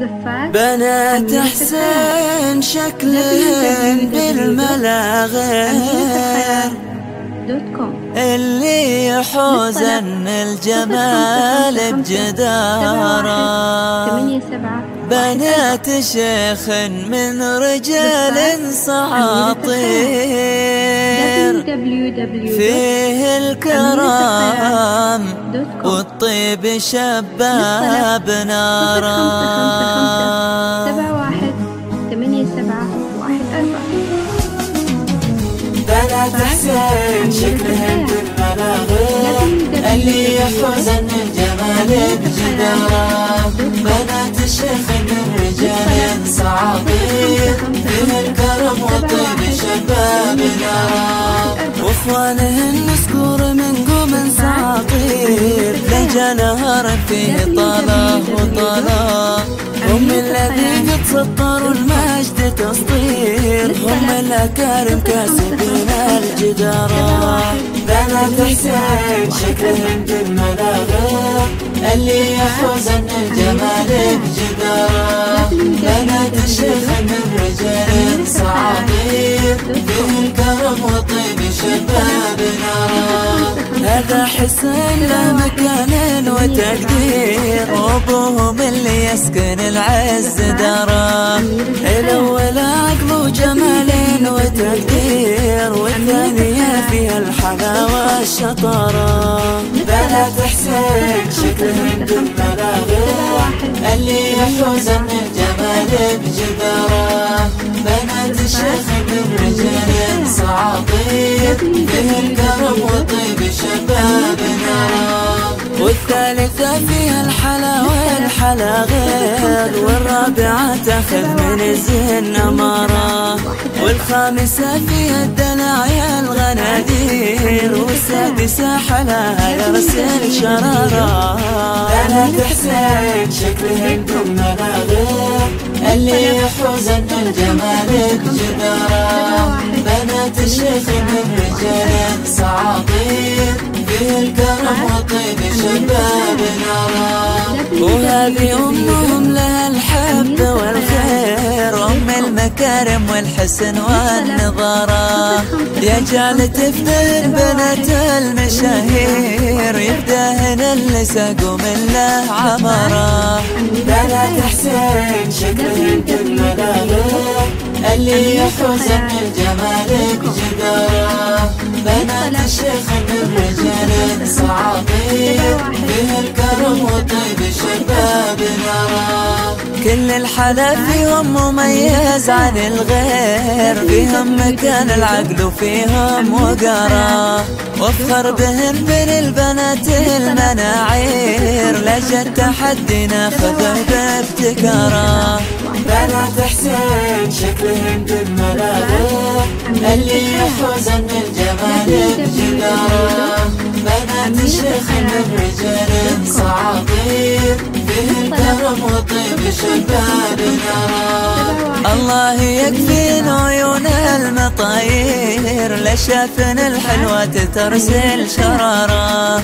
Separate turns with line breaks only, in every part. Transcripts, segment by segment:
زفات
بنات حسين شكلهن بالملا غير
دوت كوم.
اللي يحوزن الجمال
سبعة
بنات شيخ من رجال سعاطير فيه الكرام والطيب شباب نارا
سبعة واحد ثمانية
بنات حسين شكلهن بالمناغير اللي يحوزن الجمال بجدارة. بنات الشيخ من رجال صعاطير فيه الكرم وطيب شبابنا. واخوانهن مسكور من قوم سعاطير لجا نهار فيه طاله وطاله هم الذي قد سطروا المجد تسطير هم الأكارم كاسبين الجدارة بنات حسين شكلهم بالمناغير اللي يحوزن الجمال بجدارة بنات الشيخ من رجال صعاطير فيه الكرم وطيب شبابنا هذا حسين له مكان وتقدير. وابوهم اللي يسكن العز داره الأول عقل وجمال وتقدير. والثانية فيها الحلاوة والشطارة. بنات حسين شكلهم بالملاغير اللي يحوزن الجمال بجدارة. بنات الشيخ من رجال صعاطير به الكرم وطيب شبابنا. والثالثة فيها الحلا والحلا غير والرابعة تاخذ من الزين أمارة والخامسة فيها الدلع يا الغنادير والسادسة حلاها يرسل شرارة. بنات حسين شكلهن دم مناغير اللي يحوزن الجمال بجدارة بنات الشيخ من رجال صعاطير فيه الكرم وطيب شبابنا وهذه أمهم لها الحب والخير أم المكارم والحسن والنظارة يا جال تفتن بنات المشاهير يفتهن اللي ساقوا من له عمرة بنات حسين شكلهم كالملاغير اللي يحوزن الجمال بجدارة بنات الشيخ من رجال صعاطير به الكرم وطيب شبابنا. كل الحلا فيهم مميز عن الغير. فيهم مكان العقل وفيهم وقارة وافخر بهن بين البنات المناعير لجد تحدينا خذه بابتكارة. بنات حسين شكلهم بالملاغير اللي يحوزن الجمال بجدارة بنات الشيخ من رجال صعاطير به الكرم وطيب شبابنا الله يكفين عيون المطاير لشافن الحلوة ترسل شرارة.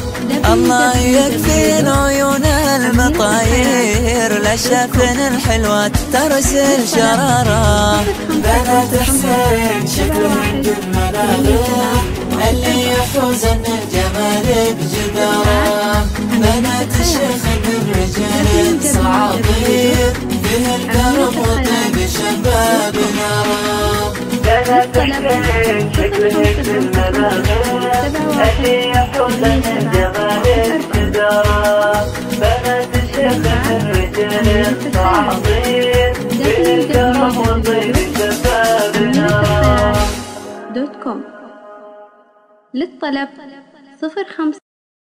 الله يكفين عيون المطاير لشافن الحلوة ترسل شرارة. بنات حسين شكلهم بالمناغير اللي يحوزن الجمال بجدارة. بنات الشيخ من رجال صعاطير الجمال بنات الشيخ وطيب شبابنا
دوت كوم للطلب صفر خمسة